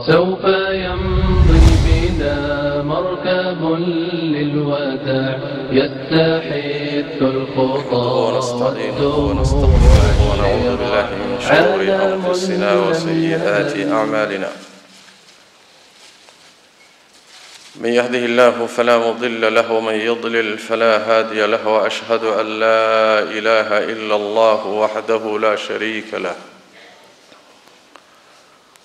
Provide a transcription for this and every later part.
سوف يمضي بنا مركب للوداع يستحث الخطى ونستغفره ونعوذ بالله من شرور أنفسنا وسيئات أعمالنا. من يهده الله فلا مضل له ومن يضلل فلا هادي له وأشهد أن لا إله إلا الله وحده لا شريك له.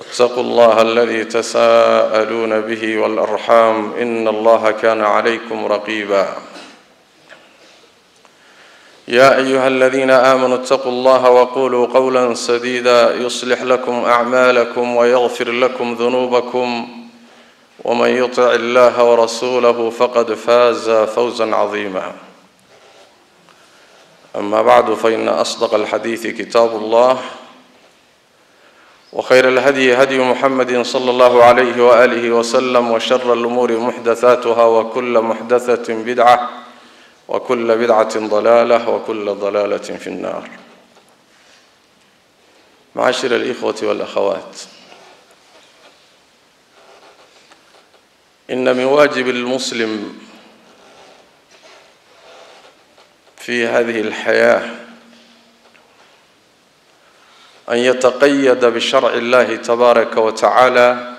اتقوا الله الذي تساءلون به والأرحام إن الله كان عليكم رقيبا. يا أيها الذين آمنوا اتقوا الله وقولوا قولا سديدا يصلح لكم أعمالكم ويغفر لكم ذنوبكم ومن يطع الله ورسوله فقد فاز فوزا عظيما. أما بعد فإن أصدق الحديث كتاب الله وخير الهدي هدي محمد صلى الله عليه وآله وسلم وشر الأمور محدثاتها وكل محدثة بدعة وكل بدعة ضلالة وكل ضلالة في النار. معاشر الإخوة والأخوات إن من واجب المسلم في هذه الحياة أن يتقيد بشرع الله تبارك وتعالى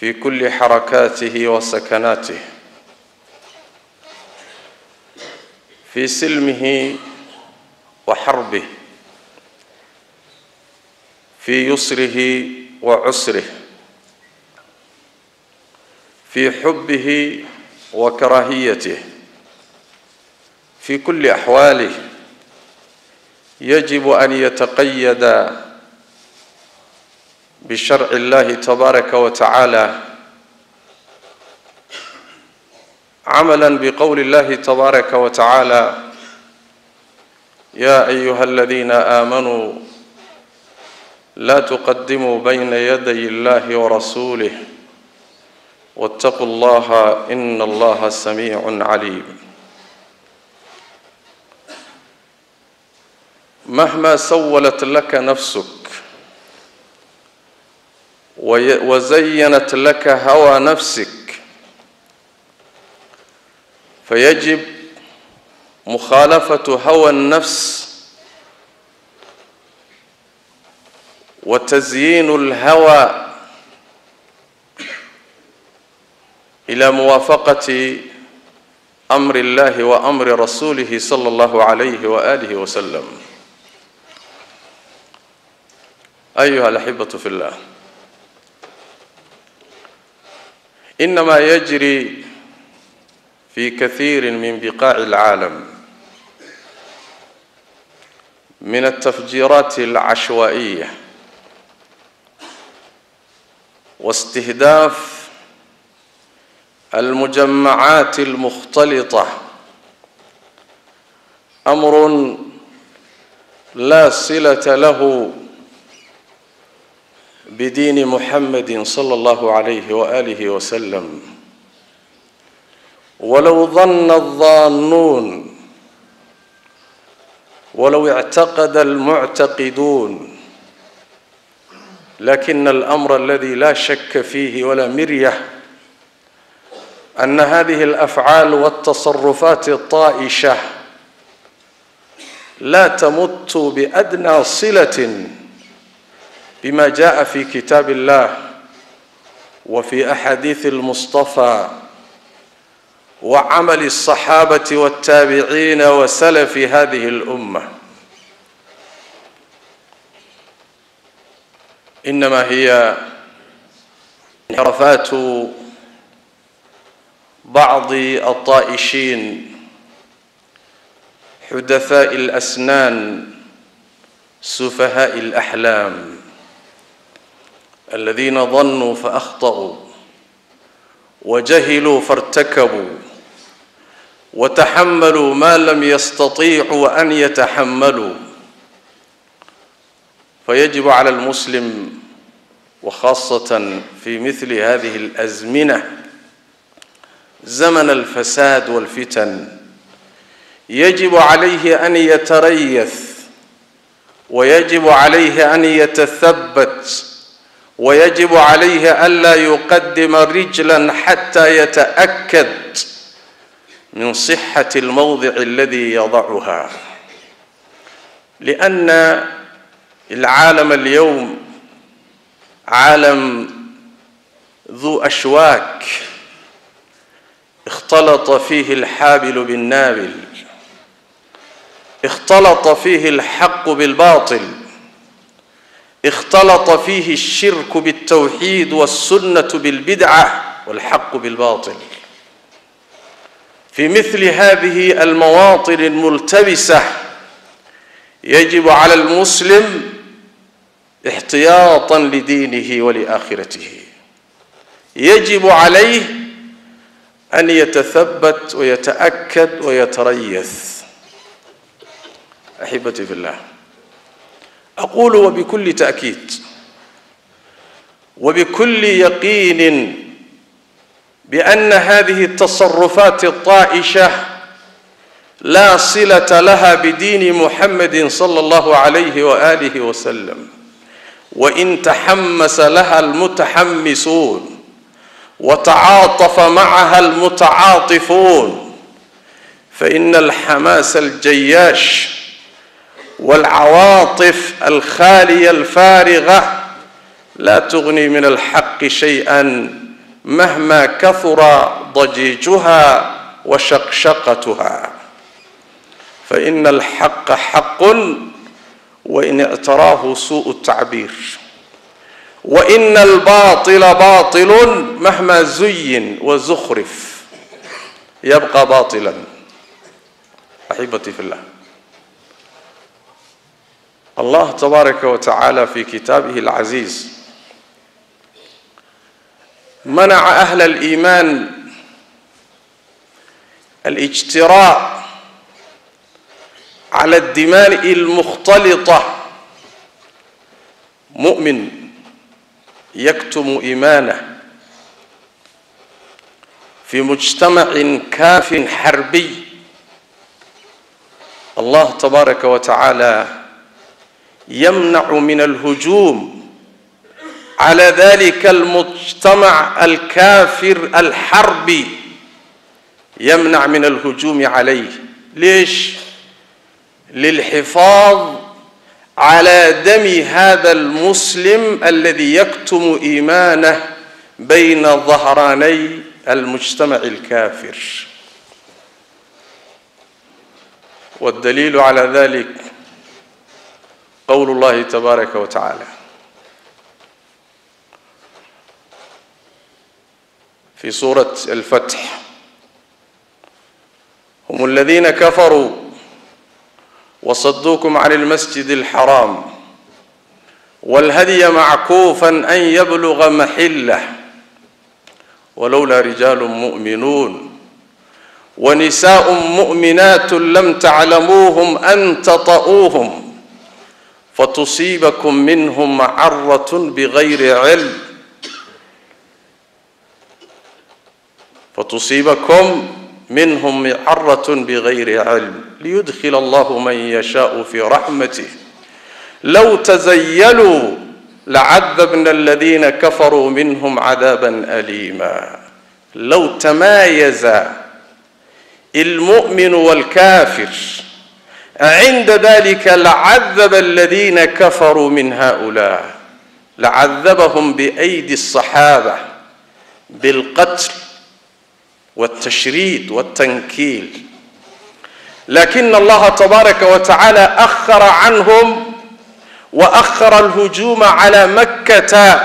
في كل حركاته وسكناته. في سلمه وحربه. في يسره وعسره. في حبه وكراهيته. في كل أحواله. يجب أن يتقيد بشرع الله تبارك وتعالى عملا بقول الله تبارك وتعالى يا أيها الذين آمنوا لا تقدموا بين يدي الله ورسوله واتقوا الله إن الله سميع عليم. مهما سولت لك نفسك وزينت لك هوى نفسك فيجب مخالفة هوى النفس وتزيين الهوى إلى موافقة أمر الله وأمر رسوله صلى الله عليه وآله وسلم. أيها الأحبة في الله. إنما يجري في كثير من بقاع العالم من التفجيرات العشوائية واستهداف المجمعات المختلطة. أمر لا صلة له بدين محمد صلى الله عليه وآله وسلم. ولو ظن الظانون ولو اعتقد المعتقدون لكن الأمر الذي لا شك فيه ولا مرية أن هذه الأفعال والتصرفات الطائشة لا تمت بأدنى صلة بما جاء في كتاب الله وفي أحاديث المصطفى وعمل الصحابة والتابعين وسلف هذه الأمة. إنما هي انحرافات بعض الطائشين حدثاء الأسنان سفهاء الأحلام. الذين ظنوا فأخطأوا وجهلوا فارتكبوا وتحملوا ما لم يستطيعوا أن يتحملوا فيجب على المسلم وخاصة في مثل هذه الأزمنة زمن الفساد والفتن يجب عليه أن يتريث ويجب عليه أن يتثبت ويجب عليه ألا يقدم رجلا حتى يتأكد من صحة الموضع الذي يضعها. لأن العالم اليوم عالم ذو أشواك اختلط فيه الحابل بالنابل اختلط فيه الحق بالباطل. اختلط فيه الشرك بالتوحيد والسنة بالبدعة والحق بالباطل. في مثل هذه المواطن الملتبسة يجب على المسلم احتياطا لدينه ولآخرته. يجب عليه أن يتثبت ويتأكد ويتريث. أحبتي في الله. أقول وبكل تأكيد وبكل يقين بأن هذه التصرفات الطائشة لا صلة لها بدين محمد صلى الله عليه وآله وسلم وإن تحمس لها المتحمسون وتعاطف معها المتعاطفون فإن الحماس الجياش والعواطف الخالية الفارغة لا تغني من الحق شيئا مهما كثر ضجيجها وشقشقتها. فإن الحق حق وإن اعتراه سوء التعبير. وإن الباطل باطل مهما زين وزخرف. يبقى باطلا. أحبتي في الله. الله تبارك وتعالى في كتابه العزيز. منع أهل الإيمان الاجتراء على الدماء المختلطة. مؤمن يكتم إيمانه في مجتمع كاف حربي. الله تبارك وتعالى يمنع من الهجوم. على ذلك المجتمع الكافر الحربي يمنع من الهجوم عليه. ليش؟ للحفاظ على دم هذا المسلم الذي يكتم إيمانه بين ظهراني المجتمع الكافر. والدليل على ذلك قول الله تبارك وتعالى. في سورة الفتح. هم الذين كفروا وصدوكم عن المسجد الحرام والهدي معكوفا أن يبلغ محلة. ولولا رجال مؤمنون ونساء مؤمنات لم تعلموهم أن تطؤوهم. فتصيبكم منهم معرة بغير علم. فتصيبكم منهم معرة بغير علم. ليدخل الله من يشاء في رحمته. لو تزيلوا لعذبنا الذين كفروا منهم عذابا أليما. لو تمايز المؤمن والكافر عند ذلك لعذب الذين كفروا من هؤلاء. لعذبهم بأيدي الصحابة بالقتل والتشريد والتنكيل. لكن الله تبارك وتعالى أخر عنهم وأخر الهجوم على مكة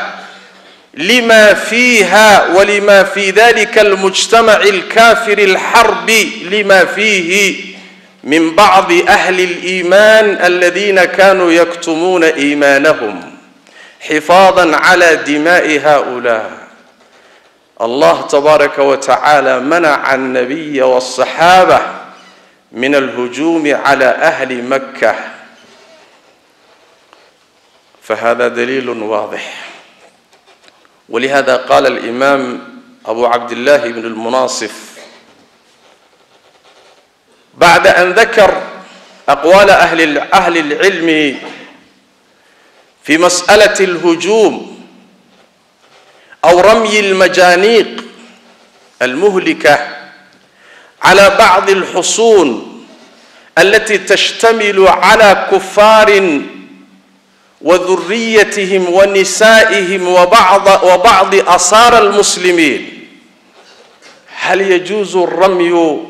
لما فيها ولما في ذلك المجتمع الكافر الحربي لما فيه من بعض أهل الإيمان الذين كانوا يكتمون إيمانهم حفاظا على دماء هؤلاء. الله تبارك وتعالى منع النبي والصحابة من الهجوم على أهل مكة. فهذا دليل واضح. ولهذا قال الإمام أبو عبد الله بن المناصف بعد أن ذكر أقوال أهل أهل العلم في مسألة الهجوم أو رمي المجانيق المهلكة على بعض الحصون التي تشتمل على كفار وذريتهم ونسائهم وبعض وبعض أصار المسلمين. هل يجوز الرمي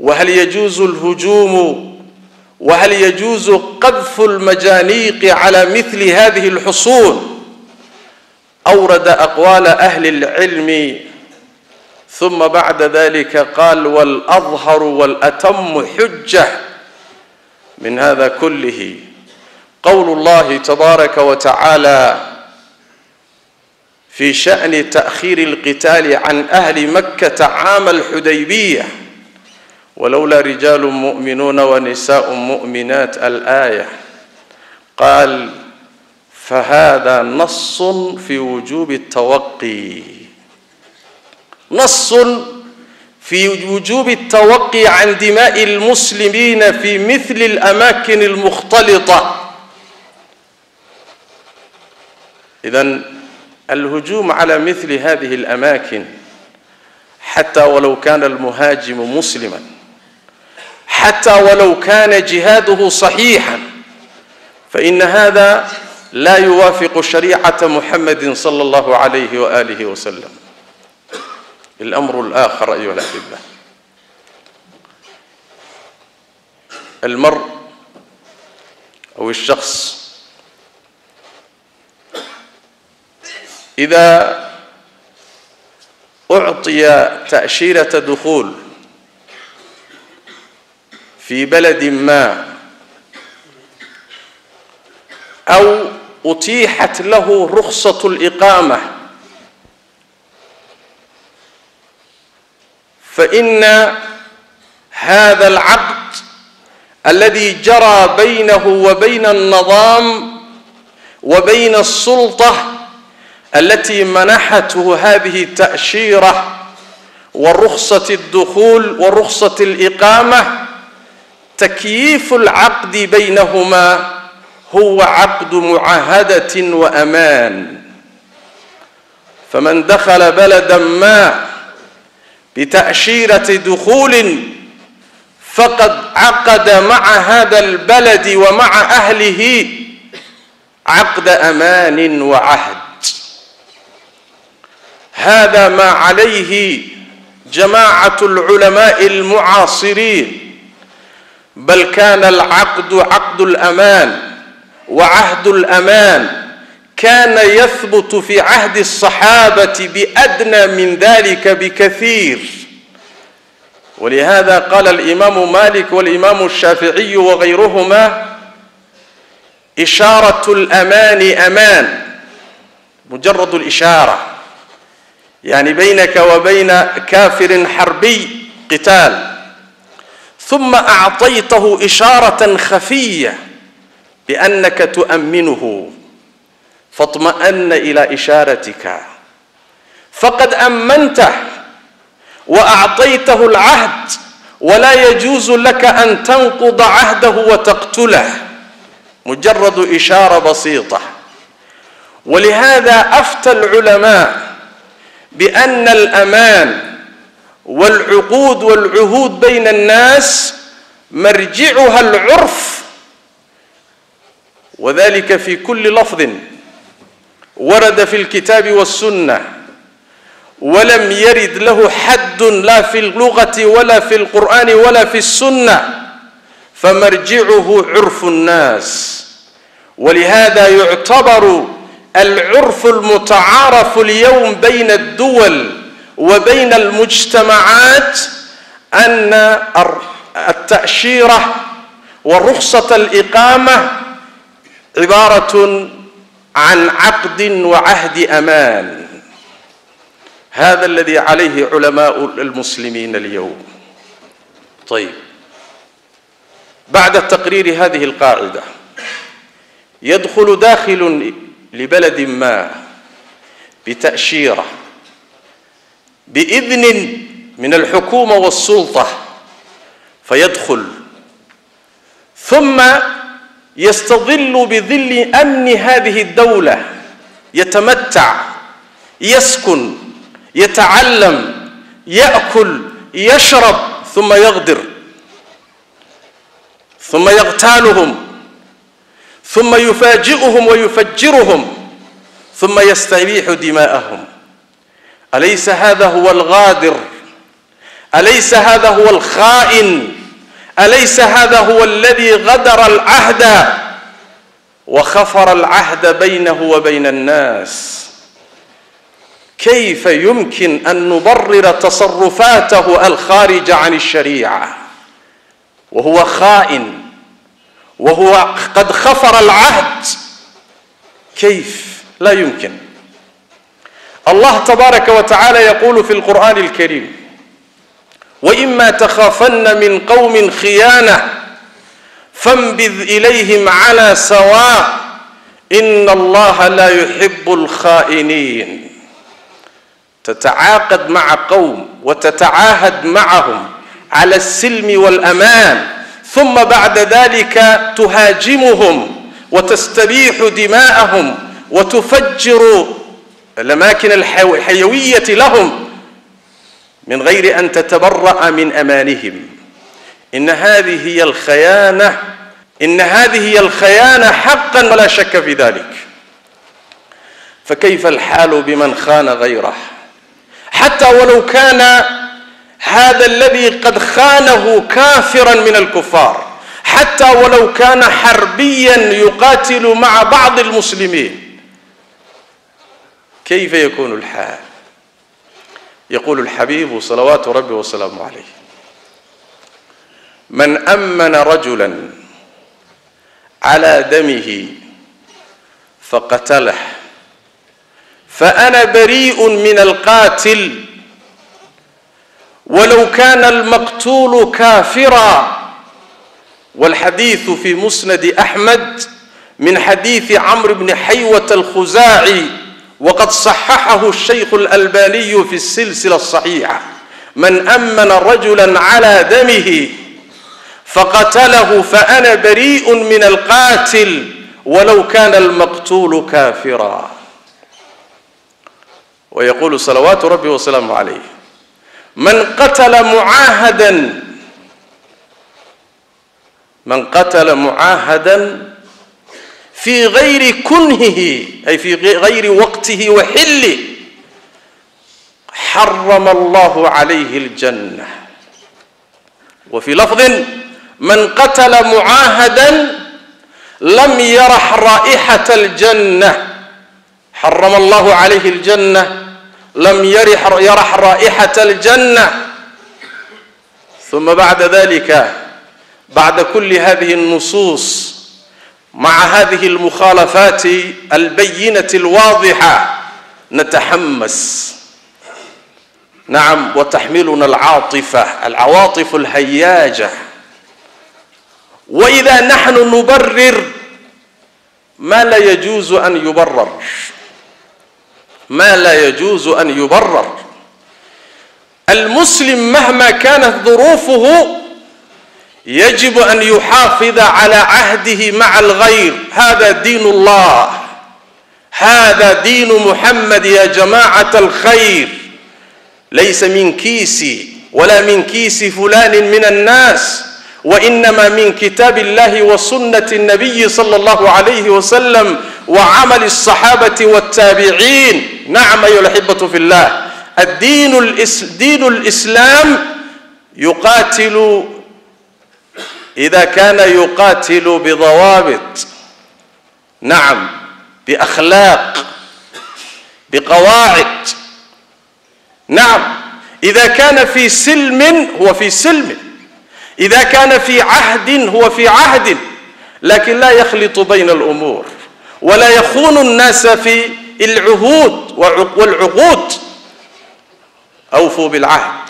وهل يجوز الهجوم وهل يجوز قذف المجانيق على مثل هذه الحصون؟ أورد أقوال أهل العلم ثم بعد ذلك قال والأظهر والأتم حجة من هذا كله. قول الله تبارك وتعالى في شأن تأخير القتال عن أهل مكة عام الحديبية ولولا رجال مؤمنون ونساء مؤمنات الآية قال فهذا نص في وجوب التوقي. نص في وجوب التوقي عن دماء المسلمين في مثل الأماكن المختلطة. إذا الهجوم على مثل هذه الأماكن حتى ولو كان المهاجم مسلما حتى ولو كان جهاده صحيحا فإن هذا لا يوافق شريعة محمد صلى الله عليه وآله وسلم. الأمر الآخر أيها الأحبة المرء أو الشخص إذا أعطي تأشيرة دخول في بلد ما. أو أتيحت له رخصة الإقامة. فإن هذا العقد الذي جرى بينه وبين النظام وبين السلطة التي منحته هذه التأشيرة ورخصة الدخول ورخصة الإقامة تكييف العقد بينهما هو عقد معاهدة وأمان. فمن دخل بلدا ما بتأشيرة دخول فقد عقد مع هذا البلد ومع أهله عقد أمان وعهد. هذا ما عليه جماعة العلماء المعاصرين. بل كان العقد عقد الأمان وعهد الأمان. كان يثبت في عهد الصحابة بأدنى من ذلك بكثير. ولهذا قال الإمام مالك والإمام الشافعي وغيرهما إشارة الأمان أمان مجرد الإشارة يعني بينك وبين كافر حربي قتال. ثم أعطيته إشارة خفية بأنك تؤمنه فاطمأن إلى إشارتك. فقد أمنته وأعطيته العهد ولا يجوز لك أن تنقض عهده وتقتله. مجرد إشارة بسيطة. ولهذا أفتى العلماء بأن الأمان والعقود والعهود بين الناس مرجعها العرف وذلك في كل لفظ ورد في الكتاب والسنة ولم يرد له حد لا في اللغة ولا في القرآن ولا في السنة فمرجعه عرف الناس. ولهذا يعتبر العرف المتعارف اليوم بين الدول وبين المجتمعات أن التأشيرة ورخصة الإقامة عبارة عن عقد وعهد أمان. هذا الذي عليه علماء المسلمين اليوم. طيب. بعد تقرير هذه القاعدة يدخل داخل لبلد ما بتأشيرة. بإذن من الحكومة والسلطة فيدخل. ثم يستظل بظل أمن هذه الدولة يتمتع يسكن يتعلم يأكل يشرب ثم يغدر ثم يغتالهم ثم يفاجئهم ويفجرهم ثم يستبيح دماءهم. أليس هذا هو الغادر؟ أليس هذا هو الخائن؟ أليس هذا هو الذي غدر العهد؟ وخفر العهد بينه وبين الناس. كيف يمكن أن نبرر تصرفاته الخارجة عن الشريعة؟ وهو خائن وهو قد خفر العهد. كيف؟ لا يمكن. الله تبارك وتعالى يقول في القرآن الكريم وإما تخافن من قوم خيانة فانبذ إليهم على سواء إن الله لا يحب الخائنين. تتعاقد مع قوم وتتعاهد معهم على السلم والأمان ثم بعد ذلك تهاجمهم وتستبيح دماءهم وتفجر الأماكن الحيوية لهم من غير أن تتبرأ من أمانهم. إن هذه هي الخيانة إن هذه هي الخيانة حقا ولا شك في ذلك. فكيف الحال بمن خان غيره؟ حتى ولو كان هذا الذي قد خانه كافرا من الكفار حتى ولو كان حربيا يقاتل مع بعض المسلمين كيف يكون الحال؟ يقول الحبيب صلوات ربي وسلامه عليه من أمن رجلا على دمه فقتله فأنا بريء من القاتل ولو كان المقتول كافرا. والحديث في مسند أحمد من حديث عمرو بن حيوة الخزاعي وقد صححه الشيخ الألباني في السلسلة الصحيحة. من أمن رجلا على دمه فقتله فأنا بريء من القاتل ولو كان المقتول كافرا. ويقول صلوات ربي وسلامه عليه من قتل معاهدا من قتل معاهدا في غير كنهه أي في غير وقته وحله. حرم الله عليه الجنة. وفي لفظ من قتل معاهدا لم يرح رائحة الجنة. حرم الله عليه الجنة. لم يرح, يرح رائحة الجنة. ثم بعد ذلك بعد كل هذه النصوص مع هذه المخالفات البينة الواضحة نتحمس. نعم وتحملنا العاطفة العواطف الهياجة. وإذا نحن نبرر ما لا يجوز أن يبرر؟ ما لا يجوز أن يبرر؟ المسلم مهما كانت ظروفه يجب أن يحافظ على عهده مع الغير. هذا دين الله. هذا دين محمد يا جماعة الخير. ليس من كيسي ولا من كيس فلان من الناس وإنما من كتاب الله وسنة النبي صلى الله عليه وسلم وعمل الصحابة والتابعين. نعم أيها الأحبة في الله. الدين دين الإسلام يقاتل إذا كان يقاتل بضوابط نعم بأخلاق بقواعد نعم. إذا كان في سلم هو في سلم. إذا كان في عهد هو في عهد. لكن لا يخلط بين الأمور ولا يخون الناس في العهود والعقود. أوفوا بالعهد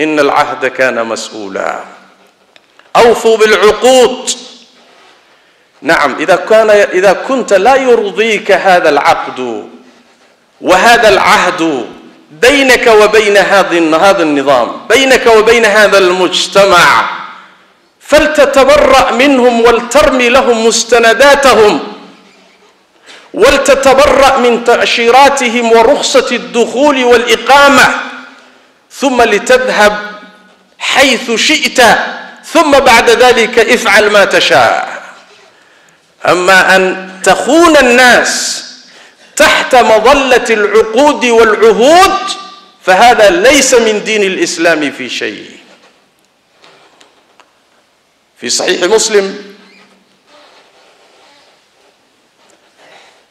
إن العهد كان مسؤولا. أوفوا بالعقود. نعم إذا كان إذا كنت لا يرضيك هذا العقد وهذا العهد بينك وبين هذا هذا النظام بينك وبين هذا المجتمع فلتتبرأ منهم ولترمي لهم مستنداتهم ولتتبرأ من تأشيراتهم ورخصة الدخول والإقامة ثم لتذهب حيث شئت ثم بعد ذلك افعل ما تشاء. أما أن تخون الناس تحت مظلة العقود والعهود فهذا ليس من دين الإسلام في شيء. في صحيح مسلم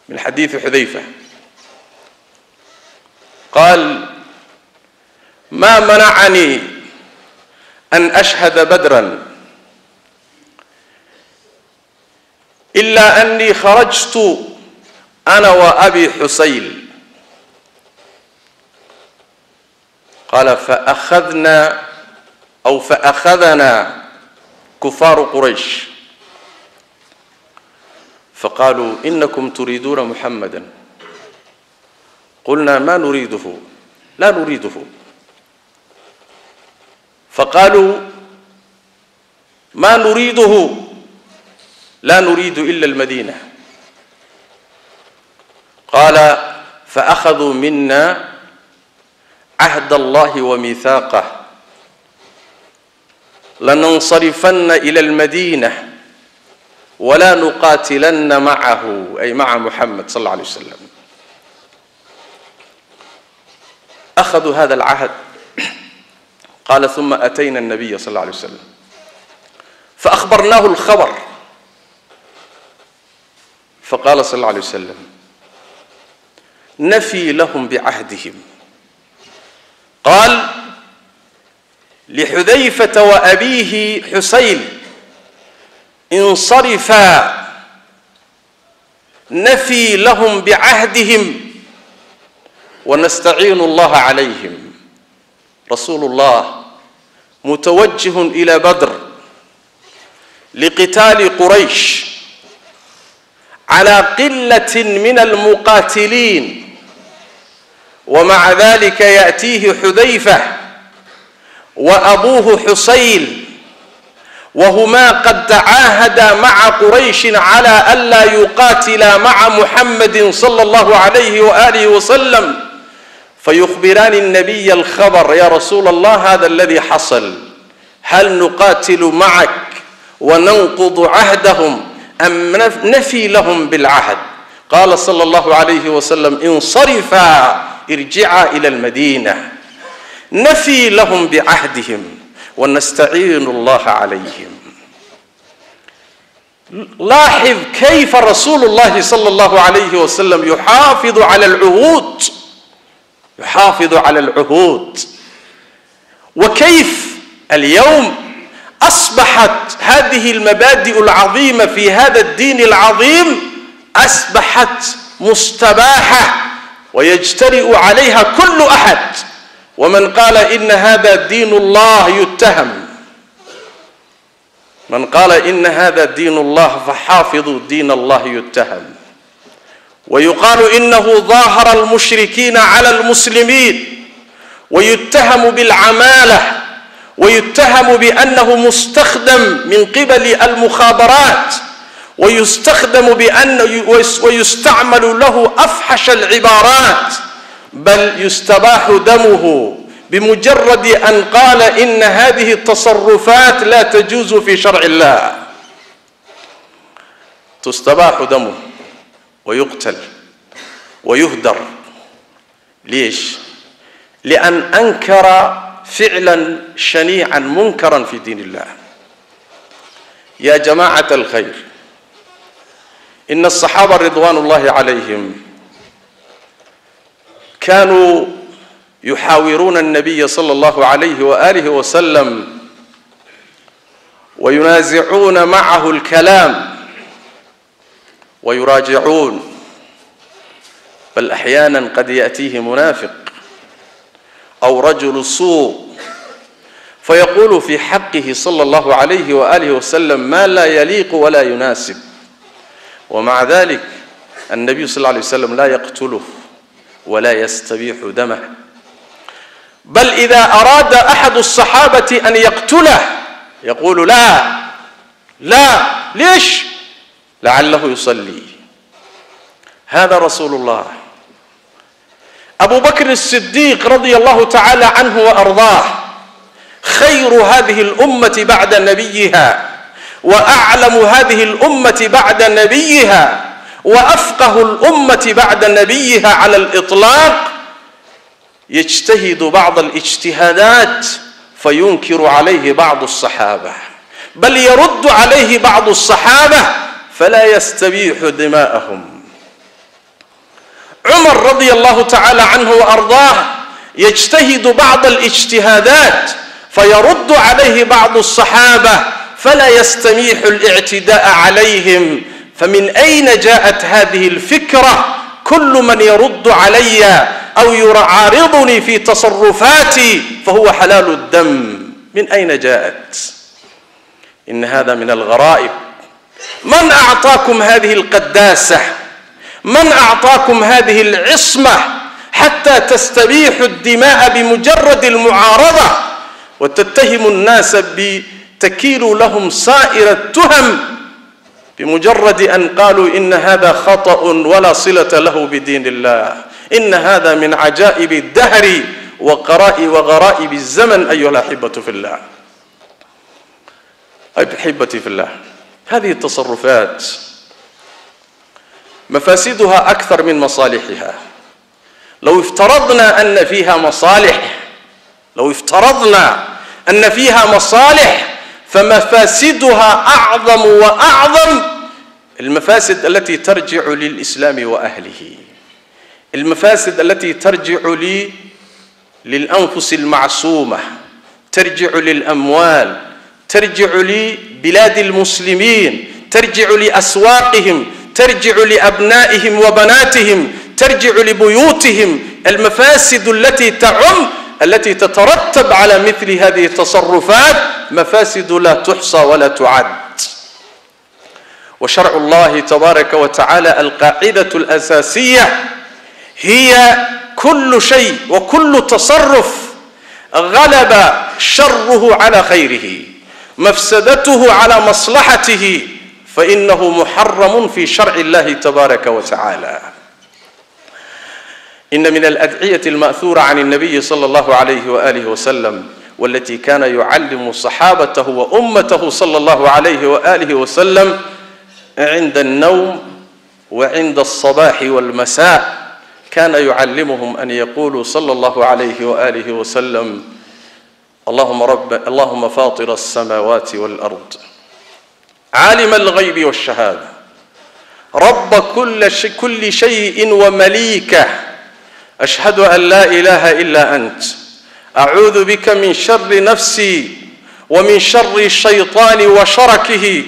من حديث حذيفة قال ما منعني أن أشهد بدرا. إلا أني خرجت أنا وأبي حسين. قال فأخذنا أو فأخذنا كفار قريش. فقالوا إنكم تريدون محمدا. قلنا ما نريده؟ لا نريده. فقالوا ما نريده؟ لا نريد إلا المدينة. قال فأخذوا منا عهد الله وميثاقه. لننصرفن إلى المدينة ولا نقاتلن معه أي مع محمد صلى الله عليه وسلم. أخذوا هذا العهد قال ثم أتينا النبي صلى الله عليه وسلم. فأخبرناه الخبر. فقال صلى الله عليه وسلم نفي لهم بعهدهم. قال لحذيفة وأبيه حسين انصرفا. نفي لهم بعهدهم ونستعين الله عليهم. رسول الله متوجه إلى بدر لقتال قريش على قلة من المقاتلين ومع ذلك يأتيه حذيفة وأبوه حسين وهما قد تعاهدا مع قريش على ألا يقاتلا مع محمد صلى الله عليه وآله وسلم. فيخبران النبي الخبر يا رسول الله هذا الذي حصل هل نقاتل معك وننقض عهدهم أم نفي لهم بالعهد؟ قال صلى الله عليه وسلم انصرفا ارجعا إلى المدينة نفي لهم بعهدهم ونستعين الله عليهم. لاحظ كيف رسول الله صلى الله عليه وسلم يحافظ على العهود. يحافظ على العهود. وكيف اليوم أصبحت هذه المبادئ العظيمة في هذا الدين العظيم أصبحت مستباحة ويجترئ عليها كل أحد. ومن قال إن هذا دين الله يتهم. من قال إن هذا دين الله فحافظوا دين الله يتهم. ويقال إنه ظاهر المشركين على المسلمين ويتهم بالعمالة ويتهم بأنه مستخدم من قبل المخابرات ويستخدم بأن ويستعمل له أفحش العبارات بل يستباح دمه بمجرد أن قال إن هذه التصرفات لا تجوز في شرع الله. تستباح دمه. ويقتل ويهدر. ليش؟ لأن أنكر فعلا شنيعا منكرا في دين الله. يا جماعة الخير إن الصحابة رضوان الله عليهم كانوا يحاورون النبي صلى الله عليه وآله وسلم وينازعون معه الكلام ويراجعون. بل أحيانا قد يأتيه منافق أو رجل سوء فيقول في حقه صلى الله عليه وآله وسلم ما لا يليق ولا يناسب. ومع ذلك النبي صلى الله عليه وسلم لا يقتله ولا يستبيح دمه. بل إذا أراد أحد الصحابة أن يقتله يقول لا لا ليش؟ لعله يصلي. هذا رسول الله. أبو بكر الصديق رضي الله تعالى عنه وأرضاه خير هذه الأمة بعد نبيها وأعلم هذه الأمة بعد نبيها وأفقه الأمة بعد نبيها على الإطلاق. يجتهد بعض الاجتهادات فينكر عليه بعض الصحابة بل يرد عليه بعض الصحابة فلا يستبيح دماءهم. عمر رضي الله تعالى عنه وأرضاه يجتهد بعض الاجتهادات فيرد عليه بعض الصحابة فلا يستميح الاعتداء عليهم. فمن أين جاءت هذه الفكرة؟ كل من يرد علي أو يعارضني في تصرفاتي فهو حلال الدم. من أين جاءت؟ إن هذا من الغرائب. من أعطاكم هذه القداسة؟ من أعطاكم هذه العصمة حتى تستبيحوا الدماء بمجرد المعارضة؟ وتتهموا الناس بتكيل لهم سائر التهم بمجرد أن قالوا إن هذا خطأ ولا صلة له بدين الله. إن هذا من عجائب الدهر وغرائب الزمن أيها الأحبة في الله. احبتي في الله. هذه التصرفات مفاسدها أكثر من مصالحها. لو افترضنا أن فيها مصالح لو افترضنا أن فيها مصالح فمفاسدها أعظم وأعظم المفاسد التي ترجع للإسلام وأهله. المفاسد التي ترجع لي للأنفس المعصومة ترجع للأموال ترجع لبلاد المسلمين ترجع لأسواقهم ترجع لأبنائهم وبناتهم ترجع لبيوتهم. المفاسد التي تعم التي تترتب على مثل هذه التصرفات مفاسد لا تحصى ولا تعد. وشرع الله تبارك وتعالى القاعدة الأساسية هي كل شيء وكل تصرف غلب شره على خيره. مفسدته على مصلحته فإنه محرم في شرع الله تبارك وتعالى. إن من الأدعية المأثورة عن النبي صلى الله عليه وآله وسلم والتي كان يعلم صحابته وأمته صلى الله عليه وآله وسلم عند النوم وعند الصباح والمساء كان يعلمهم أن يقولوا صلى الله عليه وآله وسلم اللهم رب اللهم فاطر السماوات والأرض عالم الغيب والشهادة رب كل شيء, كل شيء ومليكه أشهد أن لا إله إلا أنت أعوذ بك من شر نفسي ومن شر الشيطان وشركه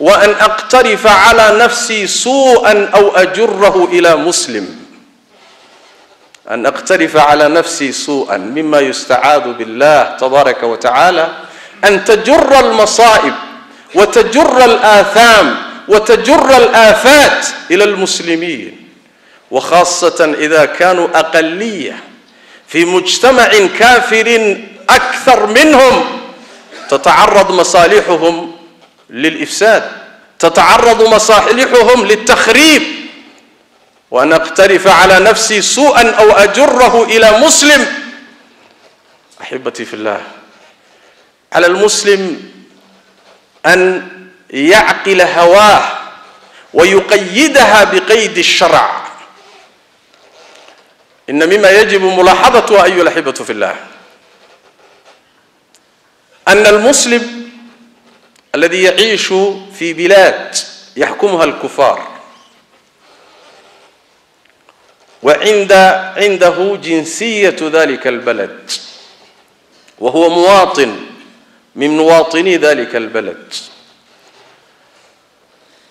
وأن أقترف على نفسي سوءا أو أجره إلى مسلم. أن أقترف على نفسي سوءا مما يستعاذ بالله تبارك وتعالى أن تجر المصائب وتجر الآثام وتجر الآفات إلى المسلمين وخاصة إذا كانوا أقلية في مجتمع كافر أكثر منهم تتعرض مصالحهم للإفساد تتعرض مصالحهم للتخريب. وأن أقترف على نفسي سوءا أو أجره إلى مسلم. أحبتي في الله على المسلم أن يعقل هواه ويقيدها بقيد الشرع. إن مما يجب ملاحظته أيها الأحبة في الله أن المسلم الذي يعيش في بلاد يحكمها الكفار وعند عنده جنسية ذلك البلد. وهو مواطن من مواطني ذلك البلد.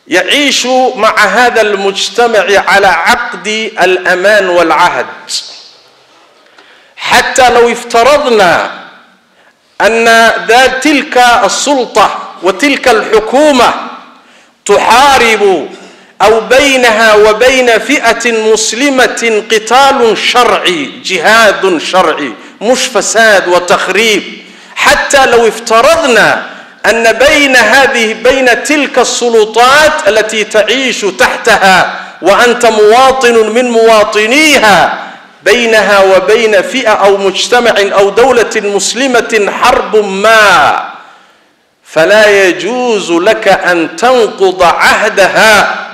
يعيش مع هذا المجتمع على عقد الأمان والعهد. حتى لو افترضنا أن ذات تلك السلطة وتلك الحكومة تحارب أو بينها وبين فئة مسلمة قتال شرعي جهاد شرعي مش فساد وتخريب. حتى لو افترضنا أن بين هذه بين تلك السلطات التي تعيش تحتها وأنت مواطن من مواطنيها بينها وبين فئة أو مجتمع أو دولة مسلمة حرب ما فلا يجوز لك أن تنقض عهدها.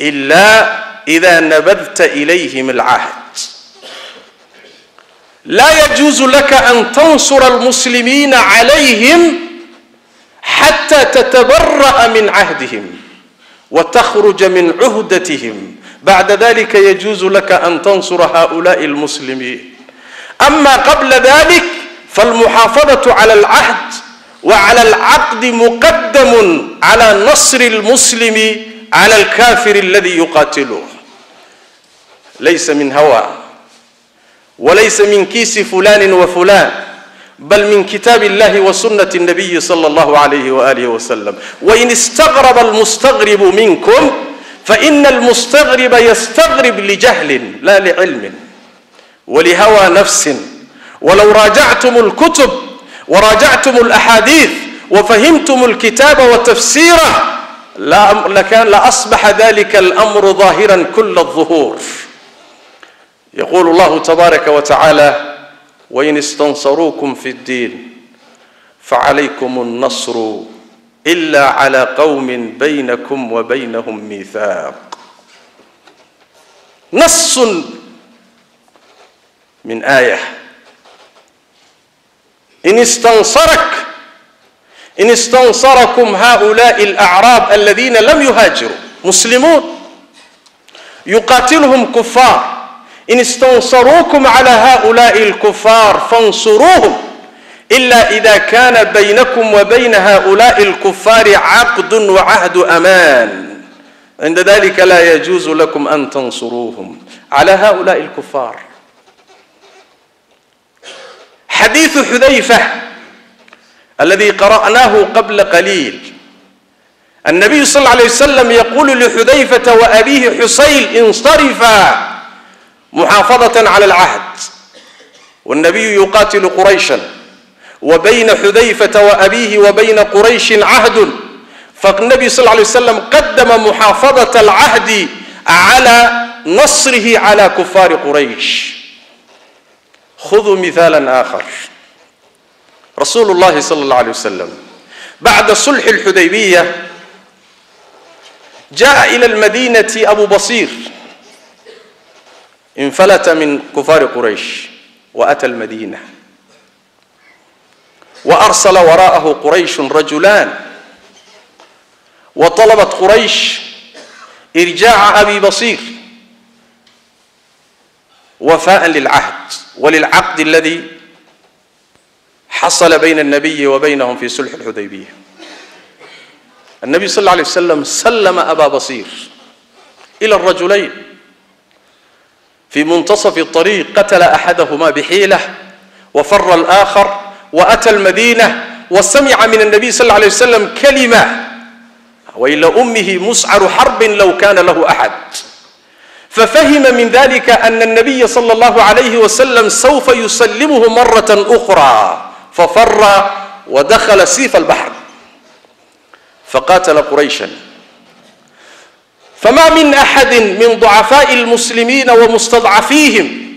إلا إذا نبذت إليهم العهد. لا يجوز لك أن تنصر المسلمين عليهم حتى تتبرأ من عهدهم وتخرج من عهدتهم. بعد ذلك يجوز لك أن تنصر هؤلاء المسلمين. أما قبل ذلك فالمحافظة على العهد وعلى العقد مقدم على نصر المسلم على الكافر الذي يقاتله ليس من هوى وليس من كيس فلان وفلان بل من كتاب الله وسنة النبي صلى الله عليه وآله وسلم. وإن استغرب المستغرب منكم فإن المستغرب يستغرب لجهل لا لعلم ولهوى نفس. ولو راجعتم الكتب وراجعتم الأحاديث وفهمتم الكتاب وتفسيره لكان لاصبح ذلك الأمر ظاهرا كل الظهور. يقول الله تبارك وتعالى وإن استنصروكم في الدين فعليكم النصر إلا على قوم بينكم وبينهم ميثاق. نص من آية. إن استنصرك إن استنصركم هؤلاء الأعراب الذين لم يهاجروا مسلمون. يقاتلهم كفار. إن استنصروكم على هؤلاء الكفار فانصروهم. إلا إذا كان بينكم وبين هؤلاء الكفار عقد وعهد أمان. عند ذلك لا يجوز لكم أن تنصروهم على هؤلاء الكفار. حديث حذيفة الذي قرأناه قبل قليل. النبي صلى الله عليه وسلم يقول لحذيفة وأبيه حسين انصرفا محافظة على العهد. والنبي يقاتل قريشا. وبين حذيفة وأبيه وبين قريش عهد. فالنبي صلى الله عليه وسلم قدم محافظة العهد على نصره على كفار قريش. خذوا مثالا آخر. رسول الله صلى الله عليه وسلم. بعد صلح الحديبية جاء إلى المدينة أبو بصير. انفلت من كفار قريش وأتى المدينة. وأرسل وراءه قريش رجلان. وطلبت قريش إرجاع أبي بصير. وفاء للعهد وللعقد الذي حصل بين النبي وبينهم في صلح الحديبية. النبي صلى الله عليه وسلم سلم أبا بصير إلى الرجلين. في منتصف الطريق قتل أحدهما بحيلة وفر الآخر وأتى المدينة وسمع من النبي صلى الله عليه وسلم كلمة. وإلى أمه مسعر حرب لو كان له أحد. ففهم من ذلك أن النبي صلى الله عليه وسلم سوف يسلمه مرة أخرى. ففر ودخل سيف البحر فقاتل قريشا. فما من أحد من ضعفاء المسلمين ومستضعفيهم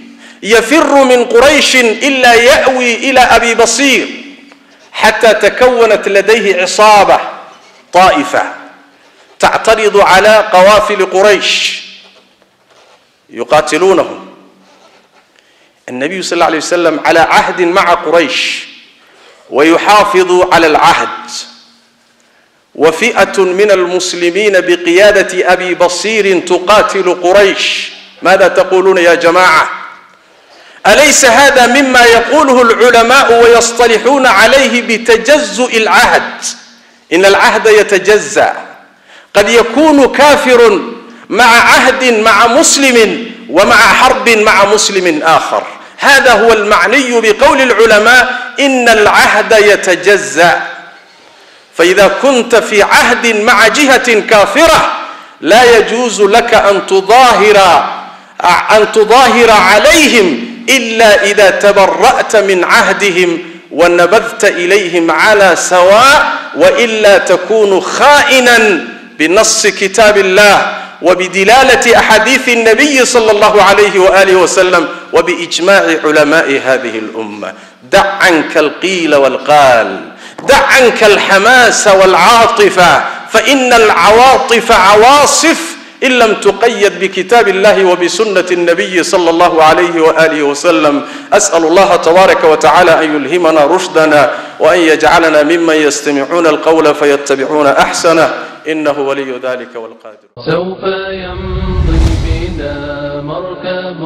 يفر من قريش إلا يأوي إلى أبي بصير حتى تكونت لديه عصابة طائفة تعترض على قوافل قريش يقاتلونهم. النبي صلى الله عليه وسلم على عهد مع قريش ويحافظ على العهد. وفئة من المسلمين بقيادة أبي بصير تقاتل قريش. ماذا تقولون يا جماعة؟ أليس هذا مما يقوله العلماء ويصطلحون عليه بتجزؤ العهد؟ إن العهد يتجزأ. قد يكون كافر مع عهد مع مسلم ومع حرب مع مسلم آخر. هذا هو المعني بقول العلماء إن العهد يتجزأ. فإذا كنت في عهد مع جهة كافرة لا يجوز لك أن تظاهر أن تظاهر عليهم إلا إذا تبرأت من عهدهم ونبذت إليهم على سواء وإلا تكون خائنا بنص كتاب الله. وبدلالة أحاديث النبي صلى الله عليه وآله وسلم وبإجماع علماء هذه الأمة. دع عنك القيل والقال. دع عنك الحماس والعاطفة فإن العواطف عواصف إن لم تقيد بكتاب الله وبسنة النبي صلى الله عليه وآله وسلم. أسأل الله تبارك وتعالى أن يلهمنا رشدنا وأن يجعلنا ممن يستمعون القول فيتبعون أحسنه. إنه ولي ذلك والقادر. سوف يمضي بنا مركب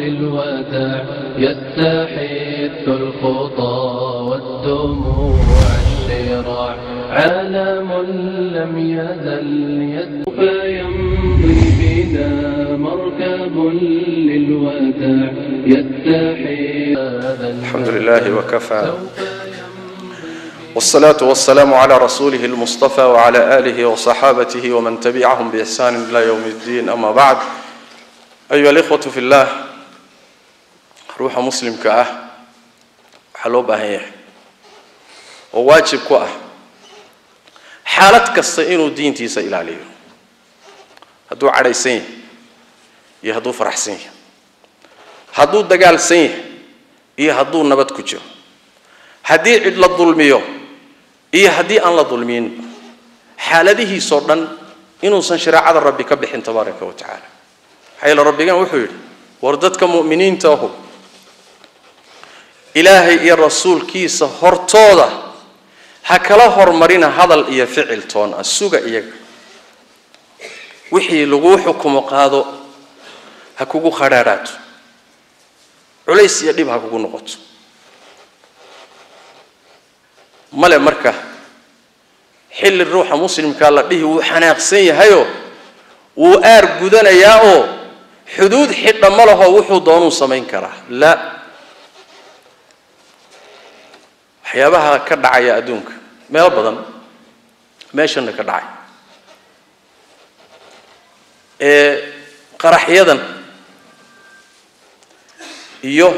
للوداع يستحث الخطى والدموع الشراع. عالم لم يزل سوف يمضي بنا مركب للوداع يستحث الحمد لله وكفى. والصلاة والسلام على رسوله المصطفى وعلى آله وصحابته ومن تبعهم بإحسان إلى يوم الدين. أما بعد أيها الإخوة في الله روح مسلم كأه حلو هي وواجب كأه. حالة كستئين دين تيسا إلى عليه هدو علي سين يهدو فرح سين. هدو دقال سين يهدو نبت haddii cid la dulmiyo إيه هدي أن لا ظلمين حال هذه صرنا إنه سنشرع على ربي كبح تبارك وتعالى حيل ربي كان وحول وردتك مؤمنين تاهو إلهي يا رسول كيس هرتودا هكلا هر مرينا هذا الإيه فعل تون السوق إيه وحي لغو حكم قادو هكوكو خرارات عليس يدب هكوكو نغطو male marka xilli ruuxa muslimkaa la dhihi wuu xanaaqsan yahayoo wuu aar gudanayaa oo xuduud xidha ma laho wuxuu doonuu samayn karaa la waxyaabaha ka dhacaya adduunka meelo badan meeshana ka dhacay ee qaraxyadan iyo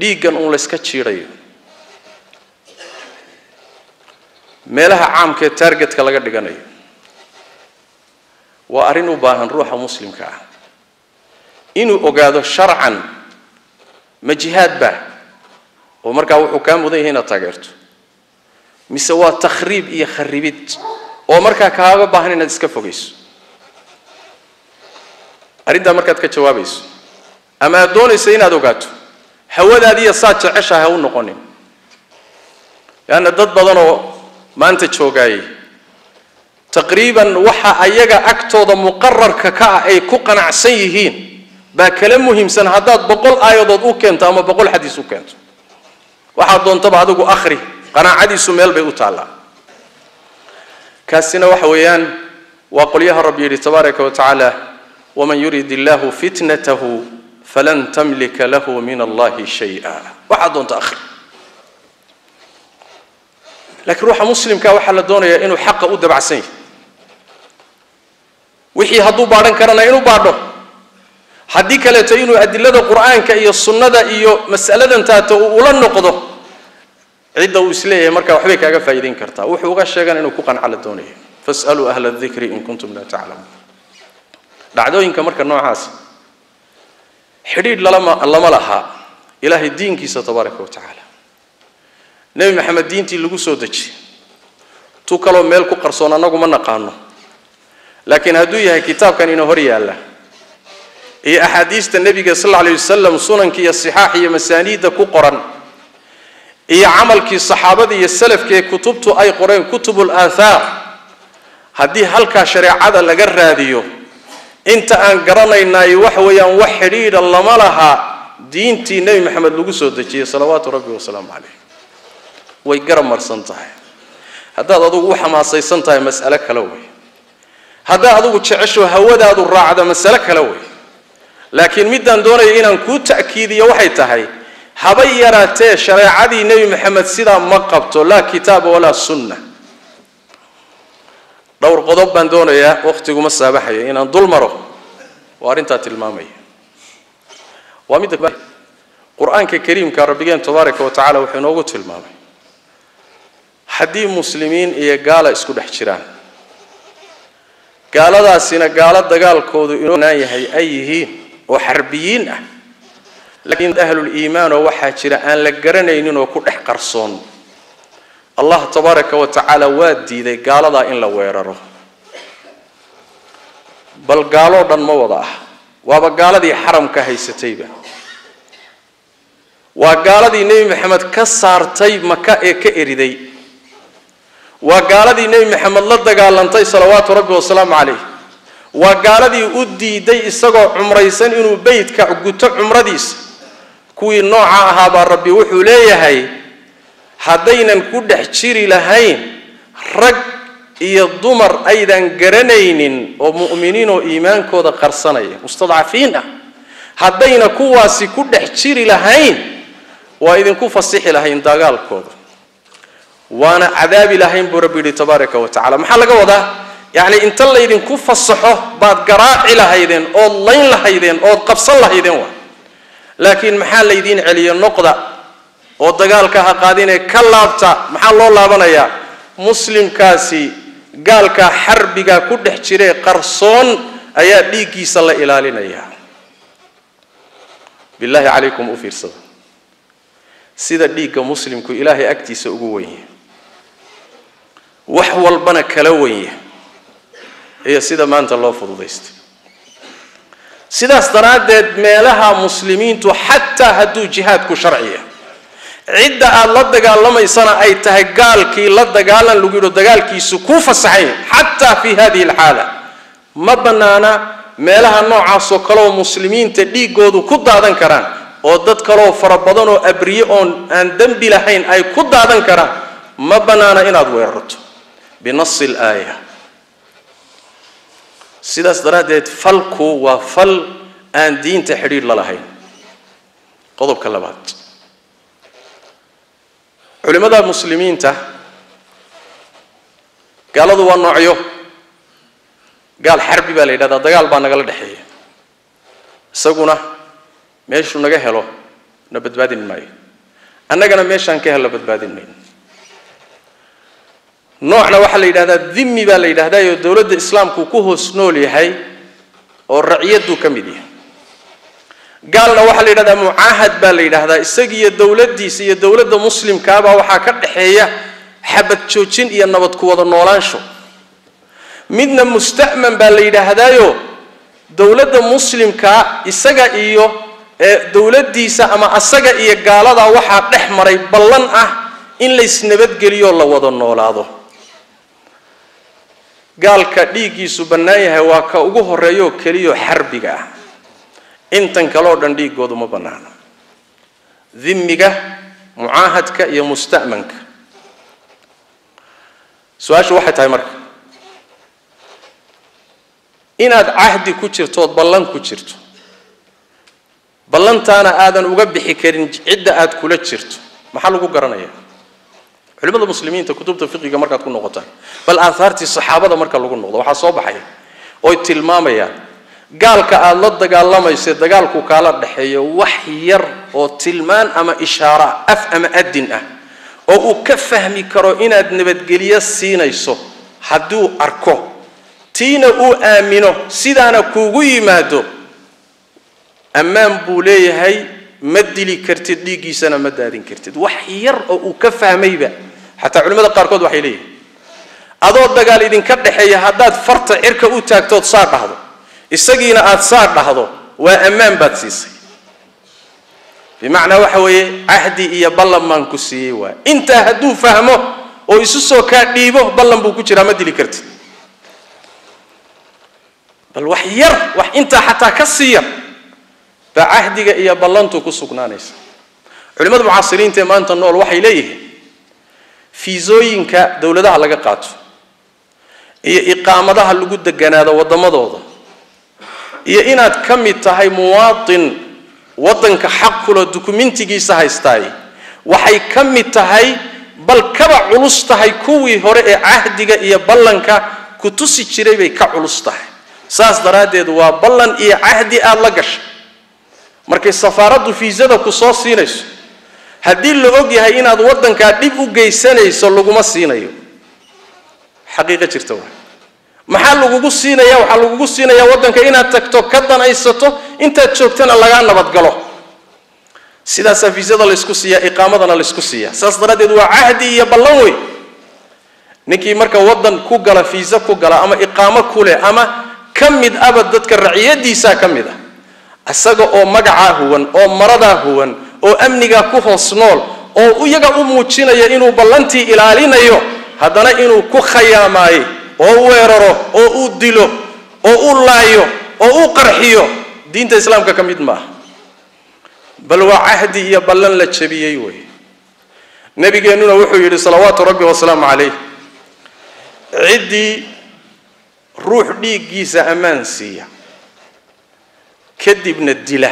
dhiiggan uun layska jiidhayo meelaha caamka ee taargetka laga dhiganayo waa arrin u baahan ruuxa muslimka ah inuu ogaado sharcan ma jihaad baa oo markaa wuxuu kaa mudan yahay inaad taageerto mise waa takhriib iyo kharibid oo markaa kaaga baahan inaad iska fogayso arrintaa markaad ka jawaabayso ama aad doonaysa inaad ogaato hawadaadiiya saad jeceshaha ha u noqonin leanna dad badan oo maanta joogaayay taqriiban waxa ayaga agtooda muqararka ka ah ay ku qanacsan yihiin baa kala muhiimsan haddaad boqol aayadood u keento ama boqol xadiis u keento waxaad doontaba adigu akhri qanaacadiisu meel bay u taallaa kaasina waxa weeyaan waa qolyaha rabbi yidhi tabaaraka wa tacaala waman yurid illaahu fitnatahu falan tamlika lahu min allahi shay-a waxaad doonta akhri لكن روح مسلم كا وحال الدنيا انه حق ود بع سنه وحي هضو بارن كرنا انه بارن هديك لا تينو أدلة القرآن كاي السنة إيو مسألة انت ولا نقضه عدة وسلية مركا وحبيك اجا فايدين كرتا. وحي وغاشا انه كوكا على الدنيا فاسألوا أهل الذكر إن كنتم لا تعلمون. دعدوين كمركا نوع عاص لا لما لا لها. إلهي الدين كيس تبارك وتعالى. نبي محمد دين تي لغو سو دجي تو كالو ميل كو قرصونا نغو من نقانو لكن هدو يهي كتاب كان إنو يالا إي أحاديث النبي صلى الله عليه وسلم سنن كي السحاح يا مسانيد كو قرن إي عمل كي الصحابة دي السلف كي كتبتو أي قرن كتب الآثار هدي هلكا شريعة لغر راديو أنت أن قرني ناي وحويا وحرير اللهم لها دينتي نبي محمد لغو سو دجي صلوات ربي وسلام عليه way garab marsan tahay haddaad adugu u xamaasaysan tahay mas'alo kale wey haddaad adugu jecesho hawadaadu raacda masalo kale wey laakiin middaan doonaya inaan kuu ta'kiidiyo waxay tahay habay yaraatee shareecadii nebi maxamed sidaa ma qabto laa kitaaba walaa sunna dhowr qodob baan doonayaa wakhtiguma saabaxaya inaan dul maro oo arrintaa tilmaamaya waa midda qur-aanka kariimka rabbigeen tabaaraka wa tacala wuxuu inoogu tilmaamay haddii muslimiin iyo gaala isku dhex jiraan. Gaaladaasina gaalo dagaalkoodu inoo naan yahay ay yihiin oo xarbiyiin ah. Laakiin ahluliimaanoo waxaa jira aan la garanaynin oo ku dhex qarsoon. Allah tabaaraka wa tacaala waa diiday gaaladaa in la weeraro. Bal gaaloo dhan ma wada ah. Waaba gaaladii xaramka haysatayba. Waa gaaladii nebi maxamed ka saartay maka ee ka eriday waa gaaladii nebi maxamed la dagaalantay salawaatu rabbi wasalaamu calayh. Waa gaaladii u diiday isagoo cumraysan inuu beytka guto cumradiisa kuwii nooca ahaabaa rabbi wuxuu leeyahay haddaynan ku dhex jiri lahayn rag iyo dumar aydan garanaynin oo mu'miniin oo iimaankooda qarsanaya mustadcafiin ah. Haddayna kuwaasi ku dhex jiri lahayn waa idinku fasixi lahayn dagaalkooda waana cadaabi lahayn buu rabbi yidhi tabaaraka wa tacala maxaa laga wadaa yacni inta laydinku fasaxo baad garaaci lahaydeen ood layn lahaydeen ood qabsan lahaydeen waa laakiin maxaa laydiin celiya noqda oo dagaalka ha qaadinee ka laabta maxaa loo laabanayaa muslimkaasi gaalka xarbiga ku dhex jiree qarsoon ayaa dhiiggiisa la ilaalinayaa bilaahi calaykum u fiirsada sida dhiigga muslimku ilaahay agtiisa ugu wenya وحول بنا كلوية هي سيدا ما أنت الله فضيست سيدا استرادت ما لها مسلمين تو حتى هدو جهاد كشرعية عدة الله دجال لما يصنع أي تهجال كي الله دجال لوجود دجال كي سكوف صحيح حتى في هذه الحالة ما بنا مالها ما لها نوع مسلمين تدي جود وكد هذا كران أودت كروا فربضنا أبريون أن دم بلا حين أي كد هذا كران ما بنا أنا إن أدوير رتو بنص الآية. سيداس درادت فالكو وفال آن دين تحرير للهين. قضب كلمات. علماء المسلمين ته قال هذا نوعيه قال حرب بالي هذا دجال بانا قال دحيه سقونا ماشون نجاهلو نبتبادين ماي. أنا قال ماشان كهلو بتبادين ماي. Noocna waxaa la yidhahdaa dhimmi baa la yidhahdaa oo dowladda islaamku ku hoos nool yahay oo raciyaduu ka mid yahay. Gaalna waxaa la yidhahdaa mucaahad baa la yidhaahdaa isagiiyo dowladdiisa iyo dowladda muslimkaabaa waxaa ka dhexeeya xabad joojin iyo nabad ku wada noolaansho. Midna musta'man baa la yidhaahdaayo dowladda muslimkaa isaga iyo dowladdiisa ama asaga iyo gaaladaa waxaa dhex maray ballan ah in laysnabadgeliyoo la wada noolaado gaalka dhiiggiisu bannaan yahay waa ka ugu horreeyaoo keliyao xarbiga ah. Intan kaleo dhan dhiigoodu ma bannaano dhimmiga mucaahadka iyo musta'manka. Su'aashu waxay tahay marka. Inaad cahdi ku jirto ood ballan ku jirto. Ballantaana aadan uga bixi karin cidda aad kula jirto. Maxaa lagu garanayaa علماء المسلمين تكتب تفقه كما كانت كنا بل آثار الصحابة كما كانوا كنا قطان وحصوا بحي أو تلمام يا قال كألا دقال لما يصير قال كألا دحي وحير أو تلمان أما إشارة أف أما أدنى أو كفهم كرو إن أدنبت جليا سينا يسو حدو أركو تينا أو آمنو سيدانا كوغوي مادو أمام بولي هاي مدلي كرتد ليجي سنة مدادين كرتد وحير أو كفهم يبقى xataa culimmada qaarkood waxay leeyihiin adoo dagaal idinka dhexeeya haddaad farta cirka u taagtood saa dhahdo isagiina aada saa dhahdo waa ammaan baad siisay. Bimacnaa waxa weeye cahdi iyo ballan baan ku siiyey waay intaa hadduu fahmo oo isu soo kaa dhiibo ballan buu ku jiraa ma dili kartid. Bal wax yar wax intaa xataa ka sii yar baa cahdiga iyo ballantu ku sugnaanaysa. Culimmada mucaasiriinta ee maanta nool waxay leeyihiin fiisooyinka dowladaha laga qaato iyo iqaamadaha lagu deganaado waddamadooda iyo inaad ka mid tahay muwaatin waddanka xaq kuloo dukumentigiisa haystaay waxay ka mid tahay bal kaba culus tahay kuwii hore ee cahdiga iyo ballanka ku tusi jiray bay ka culus tahay saas daraaddeed waa ballan iyo cahdi aada la gashay markay safaaraddu fiisada ku soo siinayso haddii la og yahay inaad waddankaa dhib u geysanayso laguma siinayo. Xaqiiqo jirta waa maxaa lagugu siinaya waxaa lagugu siinayaa waddanka inaad tagto ka danaysato intaad joogtana lagaa nabadgalo. Sidaasaa fiisada laysku siiyaa iqaamadana laysku siiyaa. Saas daraaddeed waa cahdi iyo ballan wey ninkii marka waddan ku gala fiisa ku gala ama iqaamo ku ama ka mid aba dadka raciyadiisaa ka mid ah isaga oo magacaa huwan oo maradaa huwan oo amnigaa ku hoos nool oo iyaga u muujinaya inuu ballantii ilaalinayo haddana inuu ku khayaamaayo oo weeraro oo u dilo oo u laayo oo u qarxiyo diinta islaamka ka mid maaha. Bal waa cahdi iyo ballan la jabiyey wey. Nabigeennuna wuxuu yidhi salawaatu rabbi wasalaamu calayh. Ciddii ruux dhiiggiisa ammaan siiya kadibna dila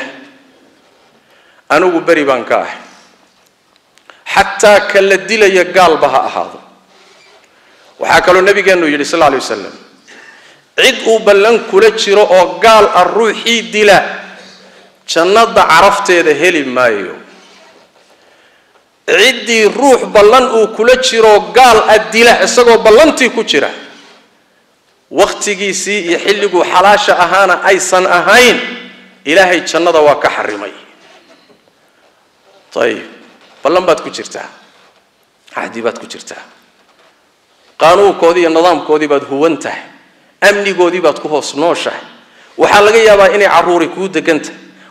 anigu beri baan ka ahay. Xataa ka la dilaya gaalba ha ahaado. Waxaa kaloo nabigeenu yidhi sal lla lay wasalam cid uu ballan kula jiro oo gaal ah ruuxii dila jannada carafteeda heli maayo. Ciddii ruux ballan uu kula jiroo gaal ah dila isagoo ballantii ku jira wakhtigiisii iyo xilliguu xalaasha ahaana aysan ahayn ilaahay jannada waa ka xarimay طيب فلم بات كشرتها عهدي بات كشرتها قانون كودي النظام كودي بات هو انت أمني كودي بات كوها صنوشا وحالغي يابا إني عروري كود دكنت.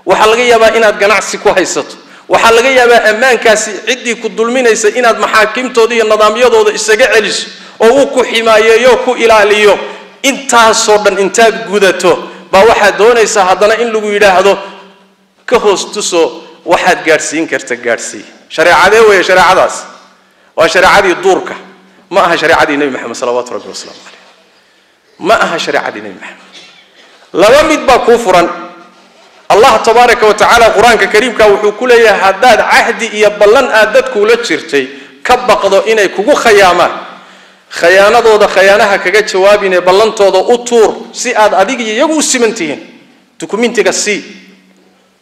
وحالغي يابا أنا تقنعسي كويسط وحالغي يابا أمان كاسي عدي كدولمين ايسا أنا محاكم تودي النظام يضو اسكعلش أو كو حماية يو كو إلى ليو إنتا صوبن إنتا كودتو با واحد دون ايسا هادنا إن لغو إلى هادو كهوس تسو waxaad gaadhsiin karta gaadhsii shareecadee weeye shareecadaas waa shareecadii duurka ma aha shareecadii nebi maxamed salawaatu rabbi wasalaamu caleyh ma aha shareecadii nebi maxamed laba mid baa kuu furan allah tabaaraka wa tacaala qur-aanka kariimka wuxuu ku leeyahay haddaad cahdi iyo ballan aad dadkuula jirtay ka baqdo inay kugu khayaamaan khayaanadooda khayaanaha kaga jawaabinee ballantooda u tuur si aad adig iyo iyagu u siman tihiin dukumentiga sii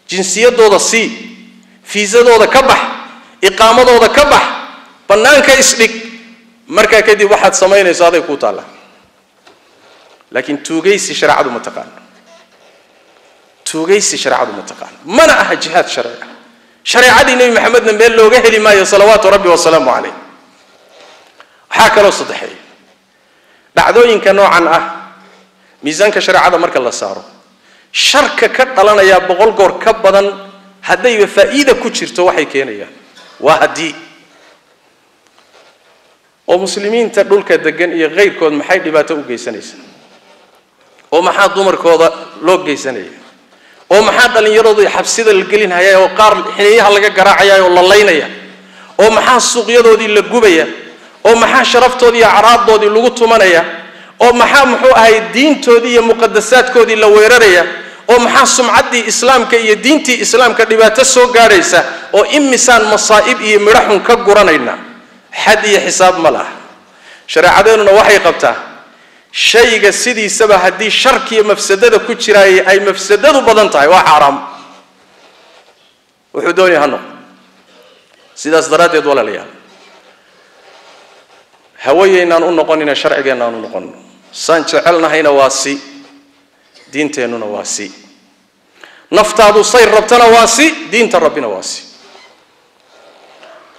jinsiyadooda sii fiisadooda ka bax iqaamadooda ka bax bannaanka isdhig markaa kadib waxaad samaynayso aday kuu taalla laakiin tuugaysi shareecadu ma taqaano tuugaysi shareecadu ma taqaano mana aha jihaad sharci shareecadii nebi maxamedna meel looga heli maayo salawaatu rabbi wasalaamu caleyh waxaa kaloo saddexeeya dhacdooyinka noocan ah miisaanka shareecada marka la saaro sharka ka dhalanayaa boqol goor ka badan haddayba faa'iida ku jirto waxay keenayaan. Waa haddii oo muslimiinta dhulka degan iyo kayrkood maxay dhibaato u geysanaysaa? Oo maxaa dumarkooda loo geysanaya oo maxaa dhallinyaroodii xabsida la gelinhaya oo qaar xiniyaha laga garaacaya oo la laynaya? Oo maxaa suuqyadoodii la gubaya? Oo maxaa sharaftoodii iyo acraabdoodii lagu tumanaya? Oo maxaa muxuu ahay diintoodii iyo muqadasaadkoodii la weeraraya oo maxaa sumcaddii islaamka iyo diintii islaamka dhibaato soo gaadhaysa oo imisaan masaa'ib iyo midhaxun ka guranayna? Xad iyo xisaab ma laha. Shareecadeennuna waxay qabtaa shayga sidiisaba haddii sharkiiyo mafsadada ku jiraayay ay mafsadadu badan tahay waa xaaraam. Wuxuu doonaya ha noqo sidaas daraaddeed walaalayaal. Hawayeynaan u noqonina sharcigeennaan u noqonno saan jecelnahayna waa si diinteennuna waa si naftaadu say rabtana waa si diinta rabbina waa si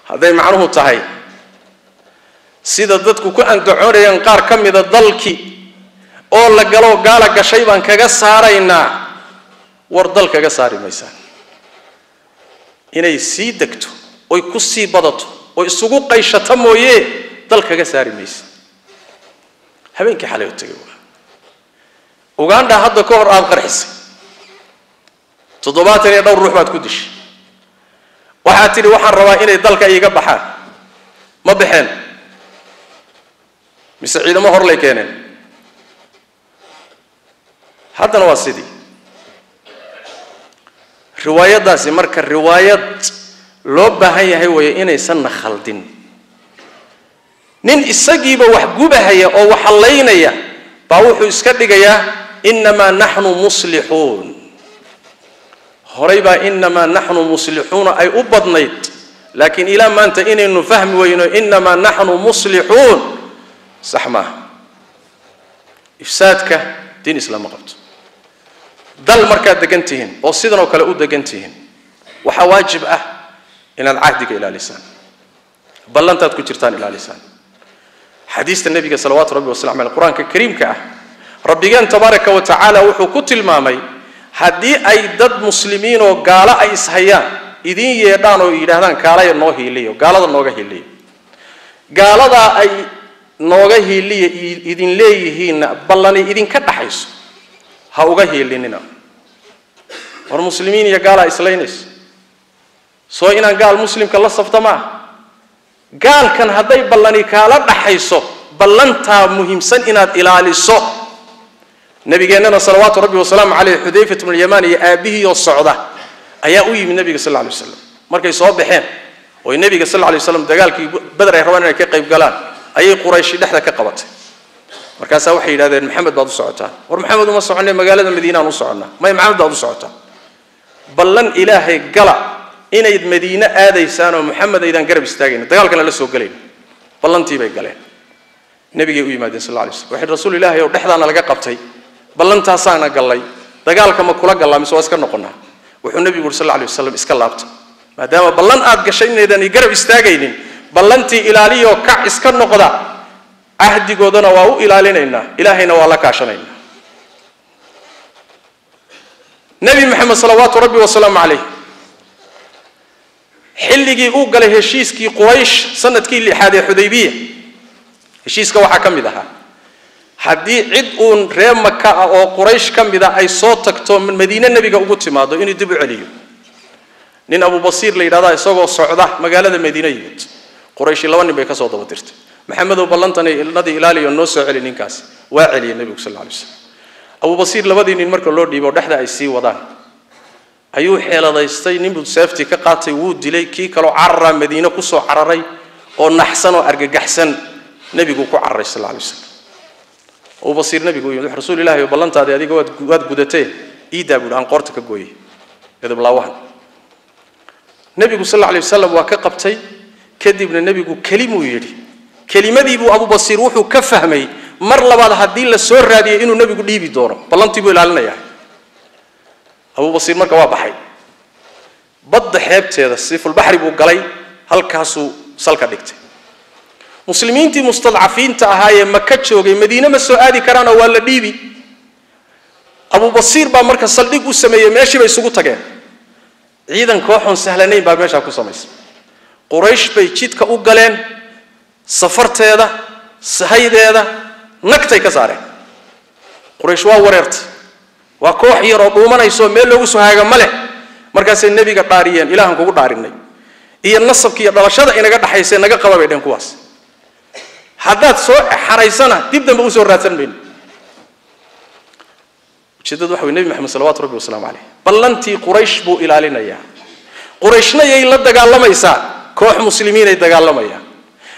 hadday macnuhu tahay sida dadku ku andacoonayaan qaar ka mida dalkii oo la galoo gaala gashay baan kaga saaraynaa war dal kaga saari maysaan. Inay sii degto oy ku sii badato oo isugu qayshato mooye dal kaga saari maysa habeenkii xalay oo tegay waa ugandha hadda ka hor aada qarxisay. Toddobaatan iyo dhowr ruux baad ku dishay waxaad tidhi waxaan rabaa inay dalka iiga baxaan. Ma baxeen. Mise ciidamo horlay keeneen? Haddana waa sidii. Riwaayaddaasi marka riwaayad loo baahan yahay weeye inaysanna khaldin. Nin isagiiba wax gubahaya oo wax hallaynaya baa wuxuu iska dhigayaa إنما نحن مصلحون. هريبا إنما نحن مصلحون. أي أبضنيت لكن إلى ما أنت إني نفهم وإنه إنما نحن مصلحون. سحما إفسادك دين إسلام قبط دل مركا دقنتهن. وصيدنا وكالأود دقنتهن. وحواجب أه إن العهد إلى لسان. بل أنت تكون إلى لسان. حديث النبي صلوات ربي وسلامه القرآن كريم كأه. Rabbigeen tabaaraka wa tacaala wuxuu ku tilmaamay haddii ay dad muslimiin oo gaalo ay ishayaan idiin yeedhaan oo yidhaahdaan kaalaya noo hiiliyo gaalada nooga hiiliyo gaaladaa ay nooga hiiliya idin leeyihiinna ballani idinka dhaxayso ha uga hiilinina. War muslimiin iyo gaalaa islaynayso. Soo inaan gaal muslimka la safta ma ah gaalkan hadday ballani kaala dhaxayso ballantaa muhiimsan inaad ilaaliso نبي جننا صلوات ربي وسلام عليه حذيفة من اليمن يا أبيه يا الصعدة أيا أوي من النبي صلى الله عليه وسلم. مركي صواب بحين والنبي صلى الله عليه وسلم دقال كي بدر يخوانا كيف قالان أي قريش دحدا كقبت مركان سوحي هذا محمد بعض الصعدة ومحمد ما صعدنا مقالة المدينة نص عنا ما يمعن بعض الصعدة بلن إلهي قلا. إن يد مدينة هذا يسان ومحمد إذا قرب استاجين دقال كنا لسه قليل. بلن تيبي قلا نبي يقول ما صلى الله عليه وسلم. واحد رسول الله يقول دحدا أنا لقى قبتي ballantaasaana gallay dagaalka ma kula gallaa mise waa iska noqonnaa wuxuu nebigu uri sal lay wasalam iska laabta maadaama ballan aad gashay inaydan i garab istaagaynin ballantii ilaaliyoo kac iska noqda cahdigoodana waa u ilaalinaynaa ilaahayna waa la kaashanaynaa nebi maxamed salawaatu rabbi wasalaamu calayh xilligii uu galay heshiiskii quraysh sanadkii lixaad ee xudaybiya heshiiska waxaa ka mid ahaa هدي عدون ريم مكة أو قريش كم بذا أي صوتك تو من مدينة النبي قوت ما دو إني دب عليه نين أبو بصير لي هذا يسوع الصعدة مجال هذا مدينة يمت قريش الله وني بيك صوت وترت محمد أبو بلنتنا الذي إلى لي النص علي نكاس وعلي النبي صلى الله عليه وسلم أبو بصير لبدي نين مركل لورد يبغى دحدا أي سي وضع أيوه حيل هذا يستي نبض سيفتي كقاتي وود دلي كي كلو عرر مدينة كسو عرري أو نحسن أو أرجع حسن نبي قو عرري صلى الله عليه abubasiir nebigu u yimid rasuul ilahi o ballantaadi adiga waad gudatee iidaa buuhi aan qoorta ka gooyay edablaawahan nebigu sal lay wasalam waa ka qabtay kadibna nebigu kelimuu yidhi kelimadiibuu abubasiir wuxuu ka fahmay mar labaad haddii la soo raadiyay inuu nebigu dhiibi doono ballantii buu ilaalinayaa abubasiir marka waa baxay badda xeebteeda sifulbaxri buu galay halkaasuu salka dhigtay muslimiintii mustadcafiinta ahaa ee maka joogay madiine ma soo aadi karaanoo waa la dhiibi abubasiir baa marka saldhig u sameeyey meeshii bay isugu tageen ciidan kooxoon sahlanayn baa meeshaa ku samaysay quraysh bay jidka u galeen safarteeda sahaydeeda nagtay ka saareen quraysh waa wareertay waa koox yar oo dhuumanayso meel loogu soo haaga ma leh markaasay nebiga dhaariyeen ilaahan kugu dhaarinay iyo nasabka iyo dhalashada inaga dhaxayse naga qaba bay dheen kuwaas haddaad soo xaraysana dib u soo raadsan mayno ujeedadu waxa wey nebi maxamed salawatu rabbi wasalaamu caleyh ballantii quraysh buu ilaalinayaa qurayshna yay la dagaalamaysaa koox muslimiinay dagaalamayaan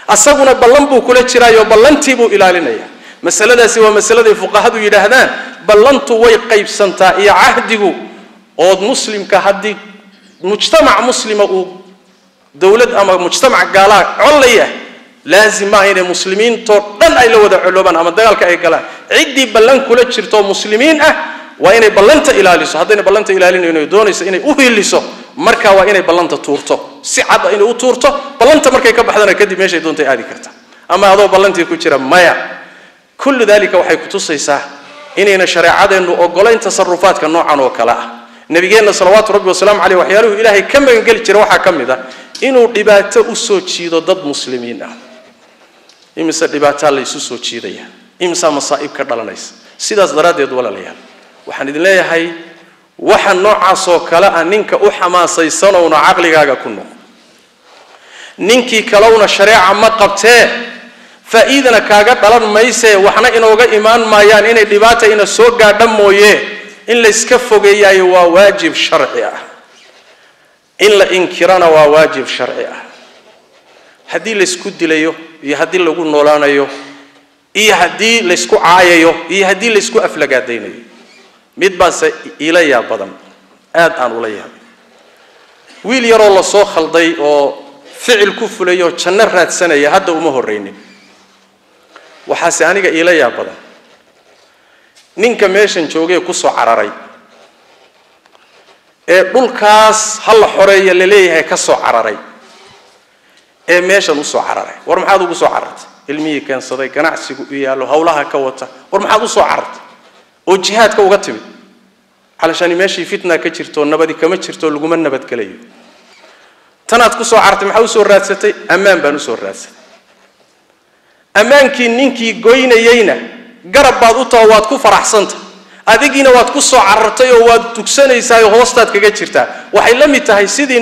asaguna ballan buu kula jiraayo ballantii buu ilaalinayaa masaladaasi waa masaladay fuqahadu yidhaahdaan ballantu way qaybsantaa iyo cahdigu ood muslimka haddii mujtamac muslima uu dowlad ama mujtamac gaalaa collaya laazim maaha inay muslimiintoo dhan ay la wada coloobaan ama dagaalka ay galaan ciddii ballan kula jirto muslimiin ah waa inay ballanta ilaaliso haddayna ballanta ilaalinayno doonayso inay u hiiliso marka waa inay ballanta tuurto si cad inay u tuurto ballanta markay ka baxdana kadib meeshay doontay aadi karta ama adoo ballantii ku jira maya kullu dalika waxay kutusaysaa inayna shareecadeennu ogolayn tasarufaadka noocan oo kale ah nabigeenna salawaatu rabbi wasalaamu caleyh waxyaaluhu ilaahay ka magangeli jira waxaa ka mid ah inuu dhibaato usoo jiido dad muslimiin ah imise dhibaataa laysu soo jiidaya imisaa masaa'ib ka dhalanaysa sidaas daraaddeed walaalayaal waxaan idin leeyahay waxa noocaasoo kale ah ninka u xamaasaysanowna caqligaaga ku noqo ninkii kalowna shareeca ma qabtee faa'iidana kaaga dhalan maysee waxna inooga imaan maayaan inay dhibaata ina soo gaadha mooye in layska fogeeyaayo waa waajib sharci ah in la inkirana waa waajib sharci ah haddii laysku dilayo iyo haddii lagu noolaanayo iyo haddii laysku caayayo iyo haddii laysku aflagaadaynayo mid baase ila yaab badan aad aan ula yaabay wiil yaroo la soo khalday oo ficil ku fulay oo janno raadsanaya hadda uma horraynin. Waxaase aniga iila yaab badan. Ninka meeshan joogee ku soo cararay ee dhulkaas ha la xoreeya la leeyahay ka soo cararay ee meeshan usoo cararay war maxaad ugu soo carartay ilmihii keensaday ganacsigu u yaallo howlaha ka wata war maxaad usoo carartay oo jihaadka uga timid calashani meeshii fitna ka jirto nabadi kama jirto laguma nabadgelayo tanaad kusoo carartay maxaa usoo raadsatay ammaan baan usoo raadsatay ammaankii ninkii goynayeyna garab baad u taho waad ku faraxsanta adigiina waad ku soo carartay oo waad tugsanaysaa oo hoostaad kaga jirtaa waxay la mid tahay sidii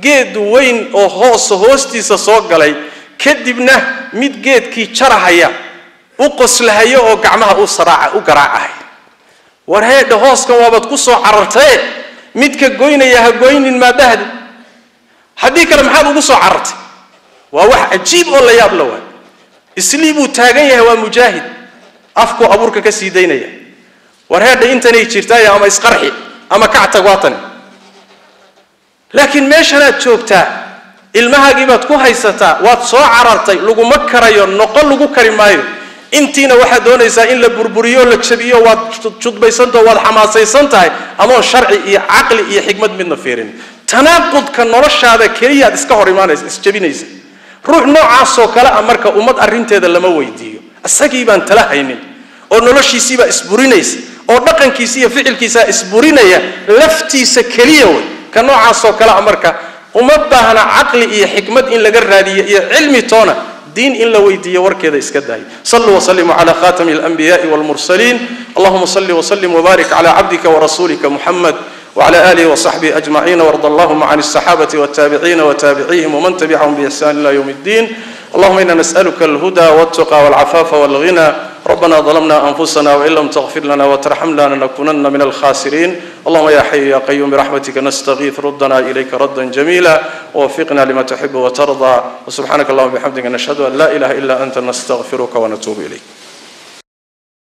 geed weyn oo hoosa hoostiisa soo galay kadibna mid geedkii jarahaya u qoslahaya oo gacmaha u garaacahaya war heedha hooskan waabaad ku soo carartaye midka goynaya ha goynin maadahdi haddii kale maxaad ugu soo carartay waa wax cajiib oo la yaab la waay islii buu taagan yahay waa mujaahid afkuu abuurka ka sii daynaya war heedha intanay jirtaay ama isqarxi ama kactag waatani laakiin meeshanaad joogtaa ilmahaagii baad ku haysataa waad soo carartay laguma karayo noqo lagu kari maayo. Intiina waxaad doonaysaa in la burburiyo la jabiyo waad judbaysantaho waad xamaasaysan tahay amoon sharci iyo caqli iyo xikmad midna fiirin. Tanaaqudka noloshaada keliyaad iska hor imaanaysa isjabinaysa ruux noocaasoo kale ah marka ummad arrinteeda lama weydiiyo. Isagii baan tala haynin oo noloshiisiibaa isburinaysa oo dhaqankiisa iyo ficilkiisaa isburinaya laftiisa keliya wey كنوعاً صو كلا عمرك وما بهنا عقل إيه حكمة إن لقى الرادي إيه علمي تونا دين إلا ويدي ورك إذا إسكده صلوا وسلموا على خاتم الأنبياء والمرسلين اللهم صل وسلم وبارك على عبدك ورسولك محمد وعلى آله وصحبه أجمعين وارض اللهم عن الصحابة والتابعين وتابعيهم ومن تبعهم بإحسان إلى يوم الدين اللهم إنا نسألك الهدى والتقى والعفاف والغنى. ربنا ظلمنا أنفسنا وإن لم تغفر لنا وترحمنا لنكونن من الخاسرين. اللهم يا حي يا قيوم برحمتك نستغيث ردنا إليك ردا جميلا. ووفقنا لما تحب وترضى. وسبحانك اللهم وبحمدك نشهد أن لا إله إلا أنت نستغفرك ونتوب إليك.